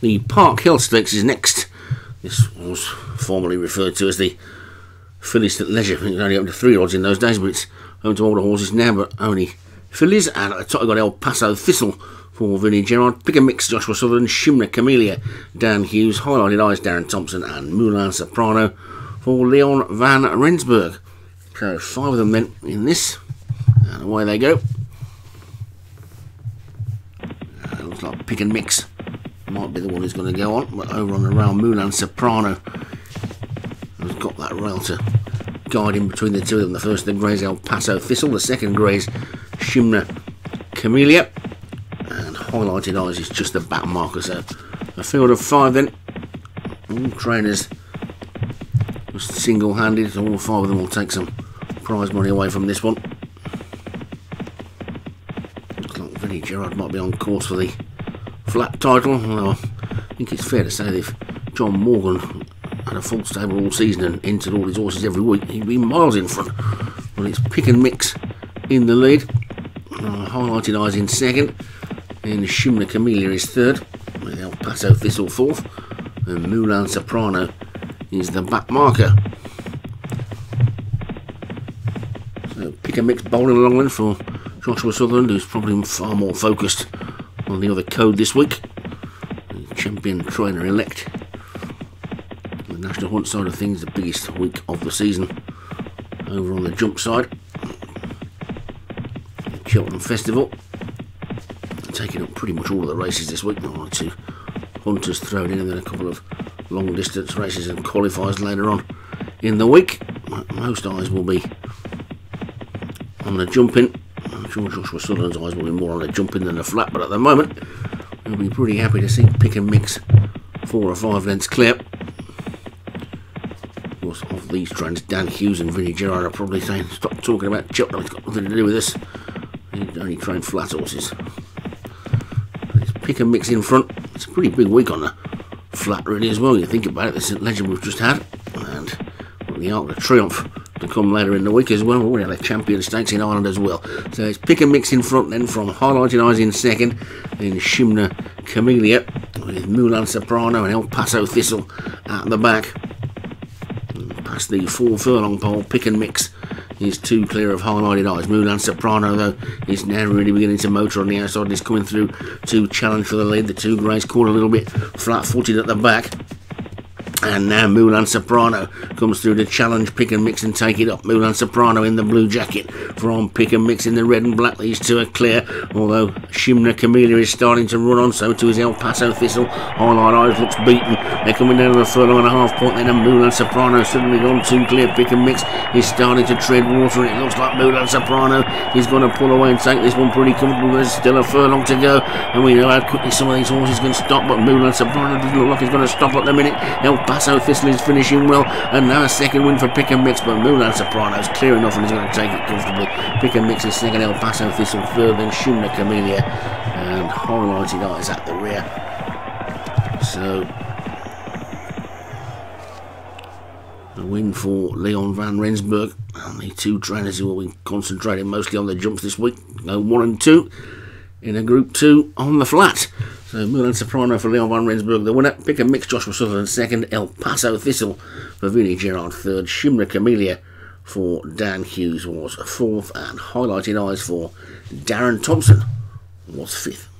The Park Hill Stakes is next. This was formerly referred to as the fillies St Leger. It was only up to three odds in those days, but it's home to the horses now, but only fillies. And at the top, I've got El Paso Thistle for Vinnie Gerard. Pick a mix, Joshua Sutherland, Shimna Camellia, Dan Hughes, Highlighted Eyes, Darren Thompson, and Moulin Soprano for Leon Van Rensburg. So five of them then in this. And away they go. Uh, looks like pick and mix might be the one who's going to go on, but over on the rail, Moulin Soprano has got that rail to guide in between the two of them. The first the greys El Paso Thistle, the second greys Shimna Camellia, and Highlighted Eyes is just the back marker. So a field of five then. All trainers single handed, all five of them will take some prize money away from this one. Looks like Vinnie Gerard might be on course for the flat title. Although I think it's fair to say that if John Morgan had a full stable all season and entered all his horses every week, he'd be miles in front. Well, it's pick and mix in the lead. Uh, highlighted eyes in second. And Shimna Camellia is third. With El Paso Thistle fourth. And Moulin Soprano is the back marker. So pick and mix bowling along then for Joshua Sutherland, who's probably far more focused on the other code this week. The champion trainer elect. The National Hunt side of things, the biggest week of the season. Over on the jump side. Cheltenham Festival. Taking up pretty much all of the races this week. One or two hunters thrown in and then a couple of long distance races and qualifiers later on in the week. Most eyes will be on the jumping. I'm sure Joshua Sutherland's eyes will be more on the jumping than the flat, but at the moment, we'll be pretty happy to see pick and mix four or five lengths clear. Of course, of these trends, Dan Hughes and Vinnie Gerard are probably saying, stop talking about Cheltenham, it's got nothing to do with this. Only train flat horses. It's pick and mix in front. It's a pretty big week on the flat, really, as well. You think about it, the St Leger we've just had, and the Arc of Triumph to come later in the week as well. We had a champion stakes in Ireland as well. So it's pick and mix in front then from Highlighted Eyes in second, then Shimna Camellia with Moulin Soprano and El Paso Thistle at the back. Past the four furlong pole, pick and mix is too clear of highlighted eyes. Moulin Soprano, though, is now really beginning to motor on the outside. He's coming through to challenge for the lead. The two greys caught a little bit flat footed at the back. And now Moulin Soprano comes through to challenge Pick and Mix and take it up. Moulin Soprano in the blue jacket from Pick and Mix in the red and black. These two are clear, although Shimna Camellia is starting to run on, so too is El Paso Thistle. Highlight Eyes looks beaten. They're coming down to the furlong and a half point. Then a Moulin Soprano suddenly gone too clear. Pick and Mix is starting to tread water, it looks like Moulin Soprano is going to pull away and take this one pretty comfortable. There's still a furlong to go, and we know how quickly some of these horses can stop, but Moulin Soprano doesn't look like he's going to stop at the minute. El Paso Thistle is finishing well, and now a second win for Pick and Mix, but Moulin Soprano's clear enough and he's going to take it comfortably. Pick and Mix is second, El Paso Thistle third, then Shimna Camellia, and Highlighted Eyes at the rear. So, a win for Leon Van Rensburg, and the two trainers who will be concentrating mostly on the jumps this week, go one and two in a group two on the flat. Uh, so Moulin Soprano for Leon Van Rensburg, the winner. Pick and mix Joshua Sutherland second. El Paso Thistle for Vinnie Gerard third. Shimna Camellia for Dan Hughes was fourth. And Highlighted Eyes for Darren Thompson was fifth.